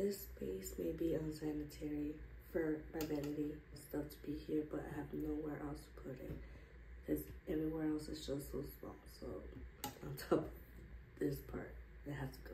This space may be unsanitary for my vanity stuff to be here, but I have nowhere else to put it because everywhere else is just so small. So on top of this part, it has to go.